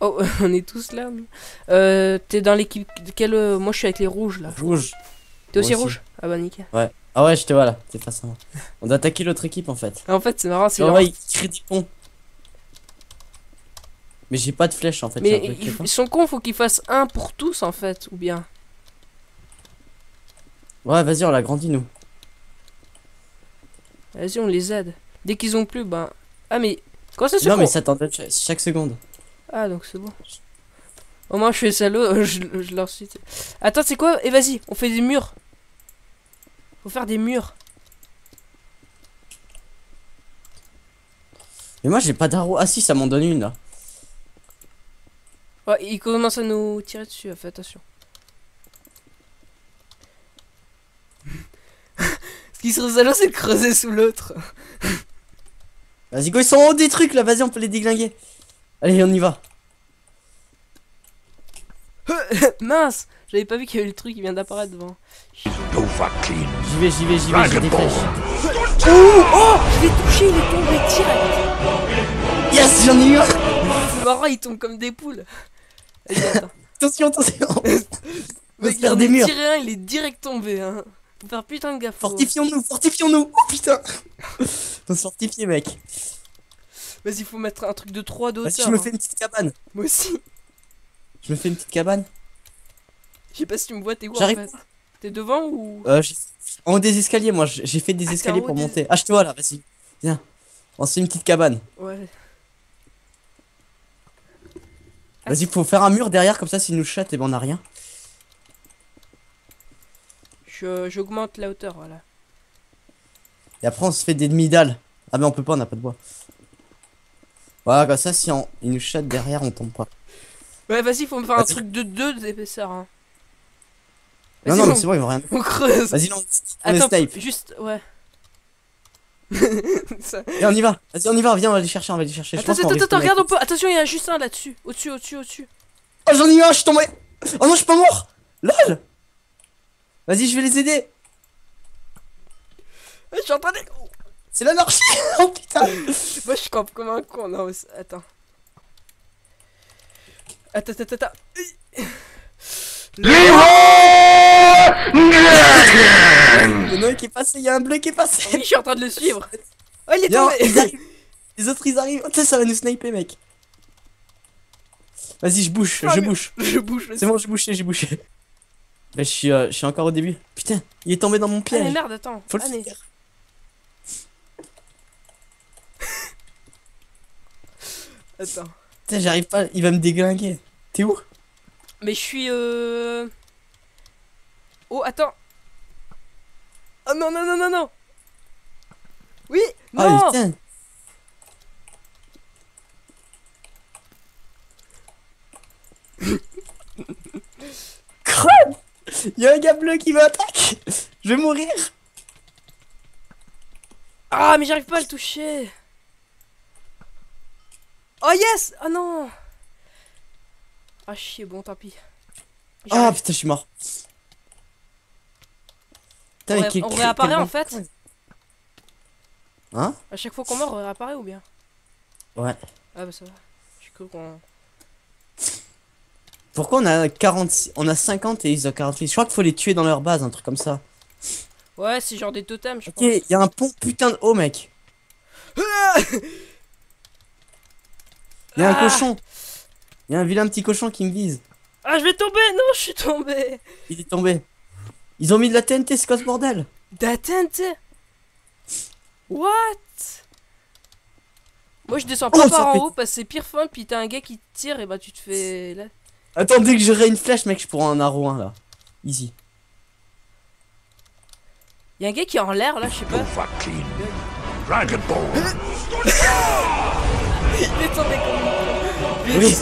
Oh, on est tous là. Euh, T'es dans l'équipe. Quelle... euh, Moi, je suis avec les rouges là. Rouge. T'es aussi rouge? Ah bah nickel. Ah ouais, je te vois là, t'es face à moi. On doit attaquer l'autre équipe en fait. En fait, c'est marrant, c'est leur- ouais, il crée. Mais j'ai pas de flèche en fait. Mais ils, sont cons, faut qu'ils fassent un pour tous en fait, ou bien? Ouais, vas-y, on l'agrandit nous. Vas-y, on les aide. Dès qu'ils ont plus, ben. Ah, mais. Comment ça se fait Non, mais ça t'en donne cha- chaque seconde. Ah, donc c'est bon. Au moins, je fais salaud, je, je leur cite. Attends, c'est quoi? Et vas-y, on fait des murs. Faut faire des murs. Mais moi j'ai pas d'arrow. Ah si, ça m'en donne une là. Ouais, ils commencent à nous tirer dessus, fais attention. Ce qui serait salaud, c'est de creuser sous l'autre. Vas-y, go, ils sont en haut des trucs là, vas-y, on peut les déglinguer. Allez, on y va. Mince J'avais pas vu qu'il y avait le truc qui vient d'apparaître devant. J'y vais, j'y vais, j'y vais, j'ai des flèches. Oh Je l'ai touché, il est tombé direct Yes, j'en ai eu un. C'est marrant, il tombe comme des poules. Attention, attention. On va Mec, se faire des murs. tiré un, il est direct tombé. Hein. Faut faire putain de gaffe. Fortifions-nous, fortifions-nous. Oh putain. Faut se fortifier, mec. Vas-y, faut mettre un truc de 3 de Vas-y, je me hein. fais une petite cabane. Moi aussi. Je me fais une petite cabane. Je sais pas si tu me vois, t'es où en J'arrive. fait T'es devant ou. Euh, en haut des escaliers, moi, j'ai fait des Ah, escaliers en pour des- monter. Ah, je te vois là, vas-y. Viens. On se fait une petite cabane. Ouais. Vas-y, faut faire un mur derrière, comme ça, s'ils nous chatent, et ben on a rien. Je- J'augmente la hauteur, voilà. Et après, on se fait des demi-dalles. Ah, mais on peut pas, on a pas de bois. Voilà, comme ça, si on... nous chatent derrière, on tombe pas. Ouais, vas-y, faut me faire un truc de 2 d'épaisseur. Hein. Non, non, mais c'est bon, ils vont rien. On creuse. Vas-y, non, on Attends, juste, ouais. Ça- Et on y va. Vas-y, on y va, viens, on va les chercher, on va les chercher. Attends, attends, attends, regarde, on peut. Attention, il y a juste un là-dessus. Au-dessus, au-dessus, au-dessus. Oh, j'en ai eu un, je suis tombé. Oh non, je suis pas mort. LOL. Vas-y, je vais les aider. Je suis en train de. C'est l'anarchie. oh putain. Moi, je campe comme un con. Non, attends. Attends, attends, attends. A un qui est passé, il y a un bleu qui est passé. Oui, je suis en train de le suivre. Oh, il est tombé. ils. Les autres, ils arrivent. Oh, putain, ça va nous sniper, mec. Vas-y, je bouge, Ah, je mais- bouge. Je bouge. C'est bon, j'ai bouché, j'ai bouché. Bah, je suis, euh, je suis encore au début. Putain, il est tombé dans mon Ah, mais piège. merde, attends. Faut le Ah, faire. Attends. Putain, j'arrive pas, il va me déglinguer. T'es où? Mais je suis euh. Oh, attends. Oh non, non, non, non, non. Oui, Ah, non. putain. Quoi Il y a un gars bleu qui m'attaque. Je vais mourir. Ah, mais j'arrive pas à le toucher. Oh yes Oh non Ah chier, bon tant pis. Ah putain, je suis mort. Putain, on, ré- on réapparaît en fait Hein? À chaque fois qu'on meurt, on réapparaît ou bien? Ouais. Ah bah ça va. J'ai cru qu'on... Pourquoi on a 46 On a 50 et ils ont 48 Je crois qu'il faut les tuer dans leur base, un truc comme ça. Ouais, c'est genre des totems, je Ok, il y a un pont putain de haut, mec. Il y a un Ah cochon. Il y a un vilain petit cochon qui me vise. Ah, je vais tomber Non, je suis tombé Il est tombé. Ils ont mis de la TNT, c'est quoi ce bordel? D'atteinte What? Moi, je descends Oh, pas par en fait- haut parce que c'est pire fun, puis t'as un gars qui te tire et bah tu te fais... Là. Dès que j'aurai une flèche, mec, je pourrai en arrow un là. Easy. Y'a un gars qui est en l'air là, je sais pas. Dovahkiin. Dragon Ball. Il est tombé comme une... Oui.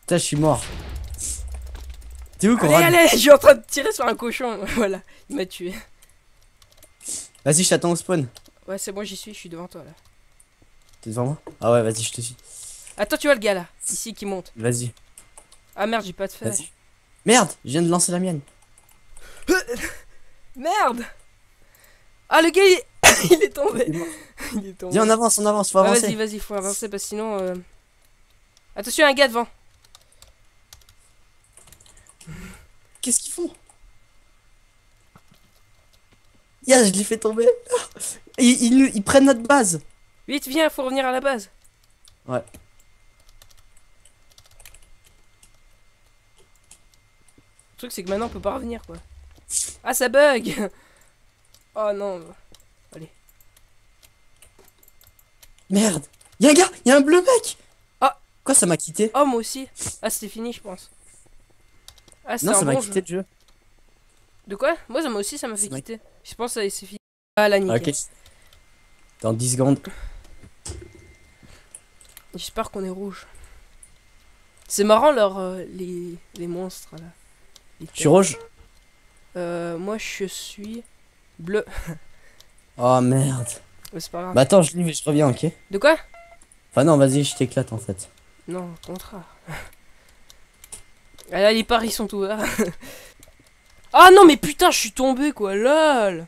Putain, je suis mort. T'es où, Allez, Coran allez, je suis en train de tirer sur un cochon. Voilà, il m'a tué. Vas-y, je t'attends au spawn. Ouais, c'est bon, j'y suis, je suis devant toi là. T'es devant moi Ah ouais, vas-y, je te suis. Attends, tu vois le gars là, ici qui monte. Vas-y, Ah merde, j'ai pas de vas-y. Merde, je viens de lancer la mienne. Merde Ah, le gars il est... il est tombé. Il est tombé. Viens, on avance, on avance, faut Ouais, avancer. vas-y, vas-y, faut avancer parce que sinon. euh, Attention, un gars devant. Qu'est-ce qu'ils font? Yes, je l'ai fait tomber. Ils, ils ils prennent notre base. Vite, viens, faut revenir à la base. Ouais. Le truc, c'est que maintenant on peut pas revenir quoi. Ah, ça bug Oh non. Merde. Y'a un gars, y'a un bleu mec. Ah. Quoi, ça m'a quitté? Oh, moi aussi. Ah, c'était fini, je pense. Ah, c'est Non, ça m'a quitté le jeu. De quoi? Moi, ça m'a aussi, ça m'a fait quitter. Je pense que c'est fini. Ah, la nickel. Ok. Dans 10 secondes. J'espère qu'on est rouge. C'est marrant, leur, euh, les, les monstres là. Les Je suis rouge. Euh, moi, je suis bleu. Oh merde. Mais c'est pas grave. Bah attends, je lis, je reviens, ok? De quoi? Enfin non, vas-y, je t'éclate en fait. Non, au contraire. Ah là, les paris sont ouverts. ah non, mais putain, je suis tombé quoi, lol.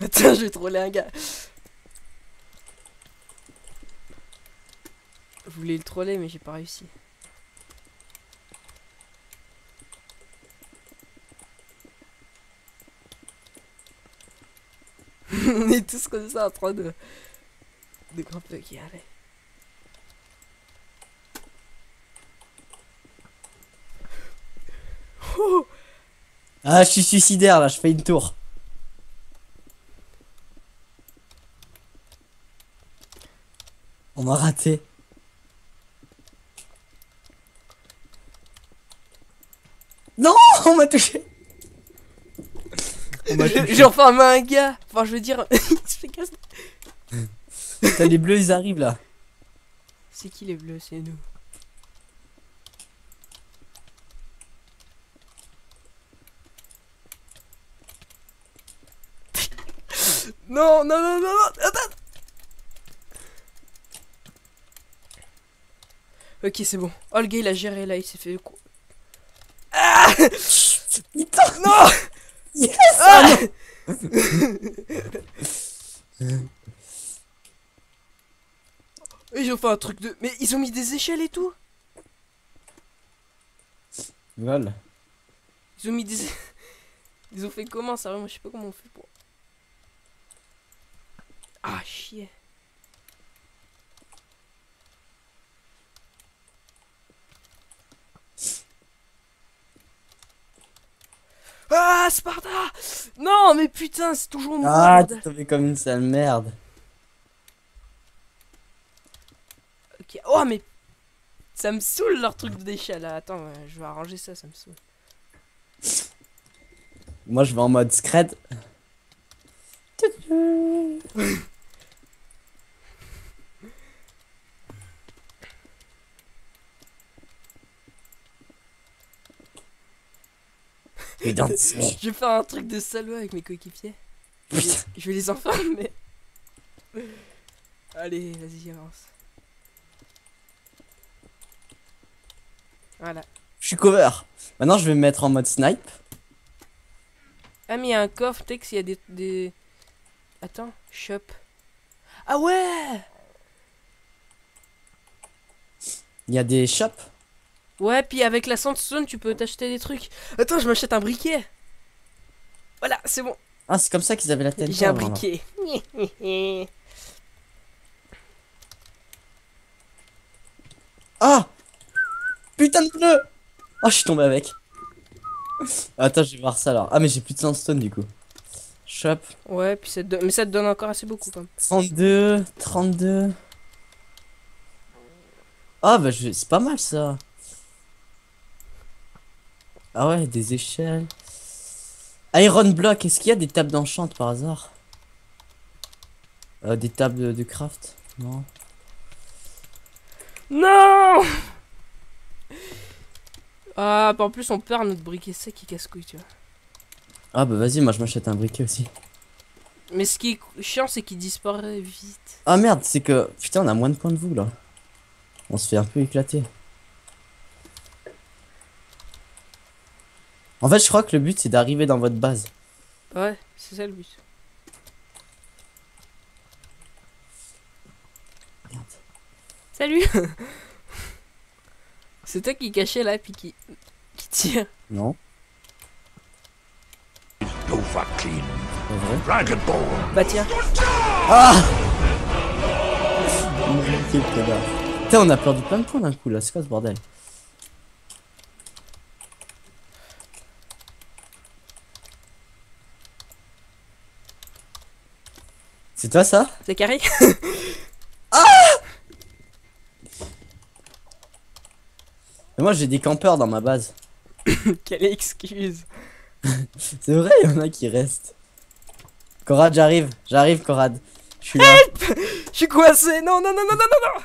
Attends, je vais troller un gars. Je voulais le troller, mais j'ai pas réussi. On est tous comme ça en train de. de grimper. Allez. Oh Ah, je suis suicidaire là, je fais une tour. M'a raté. Non, on m'a touché. J'ai enfin un gars. Enfin, je veux dire. il se fait casser. T'as les bleus, ils arrivent là. C'est qui les bleus? C'est nous. non, non, non, non, non, attends. Ok, c'est bon. Oh, le gars, il a géré là, il s'est fait. co- Putain, Non yes Ah Ils ont fait un truc de. Mais ils ont mis des échelles et tout Vol. Ils ont mis des. Ils ont fait comment ça Moi je sais pas comment on fait pour. Ah chier. Ah Sparta Non mais putain c'est toujours moi Ah, t'es tombé comme une sale merde. Ok. Oh mais ça me saoule leur truc d'échelle là. Attends, ouais, je vais arranger ça, ça me saoule. Moi, je vais en mode Je vais faire un truc de salaud avec mes coéquipiers. Je vais, je vais les enfermer. Allez, vas-y, avance. Voilà. Je suis cover. Maintenant, je vais me mettre en mode snipe. Ah, mais il y a un coffre, Tex, il y a des, des. Attends, shop. Ah ouais Il y a des shops? Ouais, puis avec la sandstone, tu peux t'acheter des trucs. Attends, je m'achète un briquet. Voilà, c'est bon. Ah, c'est comme ça qu'ils avaient la tête. J'ai un alors. briquet. Ah Putain de bleu Ah, je suis tombé avec. Attends, je vais voir ça alors. Ah, mais j'ai plus de sandstone du coup. Shop. ouais, puis ça te donne- mais ça te donne encore assez beaucoup quand même. 32, 32. Ah, bah, je... c'est pas mal ça. Ah ouais, des échelles. Iron Block, est-ce qu'il y a des tables d'enchant par hasard? Euh, Des tables de, craft? Non. Non Ah, bah en plus, on perd notre briquet sec qui casse-couille, tu vois. Ah bah vas-y, moi je m'achète un briquet aussi. Mais ce qui est chiant, c'est qu'il disparaît vite. Ah merde, c'est que. Putain, on a moins de points de vous là. On se fait un peu éclater. En fait, je crois que le but c'est d'arriver dans votre base. Ouais, c'est ça le but. Merde. Salut C'est toi qui cachais là, puis qui, qui tire. Non, vrai. Dragon Ball. Bah tiens. Ah. Putain, on a perdu plein de points d'un coup là, c'est quoi ce bordel? C'est toi ça? C'est carré Mais Moi j'ai des campeurs dans ma base. Quelle excuse C'est vrai, il y en a qui restent. Corad, j'arrive, j'arrive Corad. Je suis là. Je suis coincé Non, non, non, non, non, non, non